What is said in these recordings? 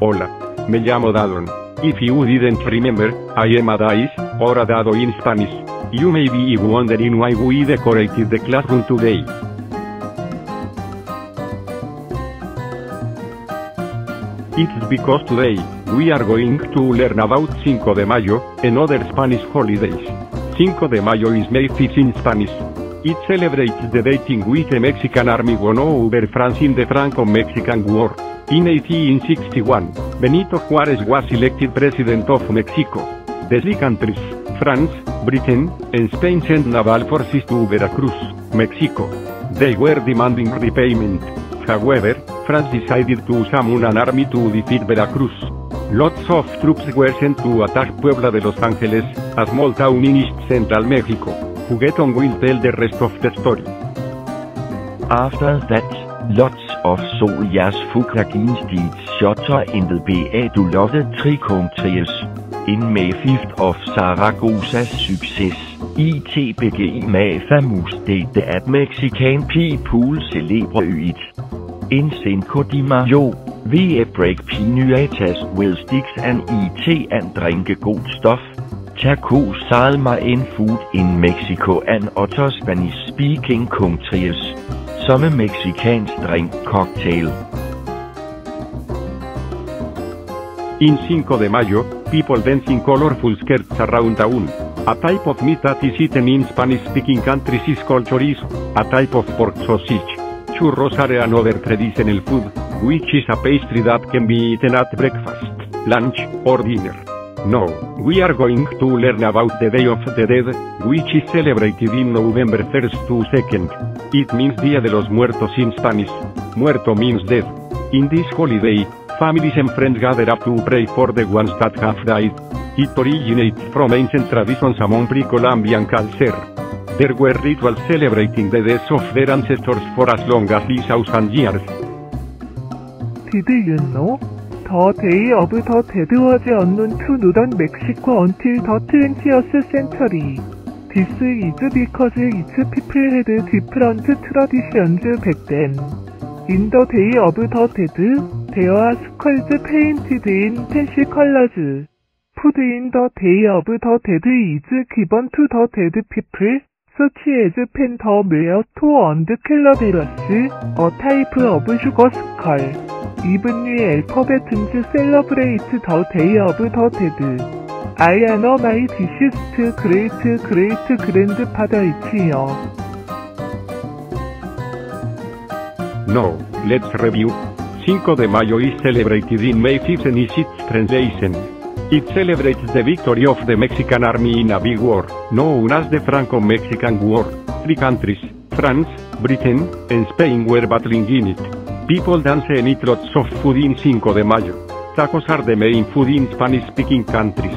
Hola. Me llamo Dadon. If you didn't remember, I am a Adais, or Adado in Spanish. You may be wondering why we decorated the classroom today. It's because today, we are going to learn about Cinco de Mayo, another Spanish holidays. Cinco de Mayo is May 5th in Spanish. It celebrates the date in which the Mexican army won over France in the Franco-Mexican War. In 1861, Benito Juárez was elected president of Mexico. The three countries, France, Britain, and Spain sent naval forces to Veracruz, Mexico. They were demanding repayment. However, France decided to summon an army to defeat Veracruz. Lots of troops were sent to attack Puebla de Los Ángeles, a small town in East Central Mexico. Jugueton will tell the rest of the story. After that, lots of soldiers fucking shotter in the BA du Lotte Tricontries. In May 5th of Zaragoza's success, ITBG med famous date at Mexican people celebrate. In Cinco de Mayo, we break piñatas with sticks and IT and drinke good stuff. Taco salma in food in Mexico and other Spanish-speaking countries. Som mexicansk drink cocktail. In Cinco de Mayo, people dance in colorful skirts around town. A type of meat that is eaten in Spanish-speaking countries is called chorizo, a type of pork sausage. Churros are another traditional food, which is a pastry that can be eaten at breakfast, lunch, or dinner. Now, we are going to learn about the Day of the Dead, which is celebrated in November 1st to 2nd. It means Dia de los Muertos in Spanish. Muerto means dead. In this holiday, families and friends gather up to pray for the ones that have died. It originates from ancient traditions among pre-Columbian culture. There were rituals celebrating the deaths of their ancestors for as long as 3,000 years. Did you know? 더 데이 어브 더 데드 워즈 언론 투 노던 멕시코 언틸 더 트렌티어스 센터리. 디스 이즈 비커즈 이츠 피플 헤드 디프런트 트라디션즈 백댄 인더 데이 어브 더 데드 데어아 스컬즈 페인티드 인 펜시 컬러즈 푸드 인 더 데이 어브 더 데드 이즈 기본 투 더 데드 피플 서치에즈 펜더 메어 투 언드 킬러 베러스 어 타이프 어브 슈거 스컬 to the dead people, such as pentameato and calaveras, a type of sugar skull. Even the alphabets celebrate the day of the dead. I am my deceased great great grandfather is here. No, let's review. Cinco de Mayo is celebrated in May 5th and is its translation. It celebrates the victory of the Mexican army in a big war, known as the Franco-Mexican War. Three countries, France, Britain, and Spain were battling in it. People dance and eat lots of food in Cinco de Mayo. Tacos are the main food in Spanish-speaking countries.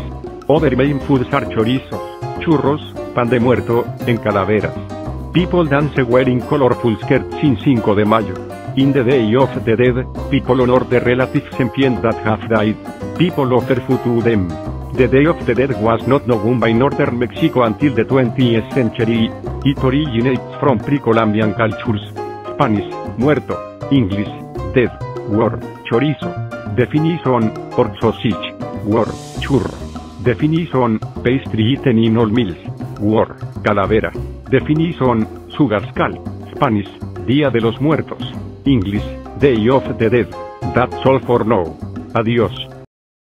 Other main foods are chorizos, churros, pan de muerto, and calaveras. People dance wearing colorful skirts in Cinco de Mayo. In the Day of the Dead, people honor the relatives and friends that have died. People offer food to them. The Day of the Dead was not known by northern Mexico until the 20th century. It originates from pre-Columbian cultures. Spanish, muerto, English, dead, war, chorizo. Definition, pork sausage, war, churro. Definition, pastry eaten in all meals. War, calavera. Definition, sugar skull. Spanish, Día de los Muertos. English, Day of the Dead. That's all for now. Adiós.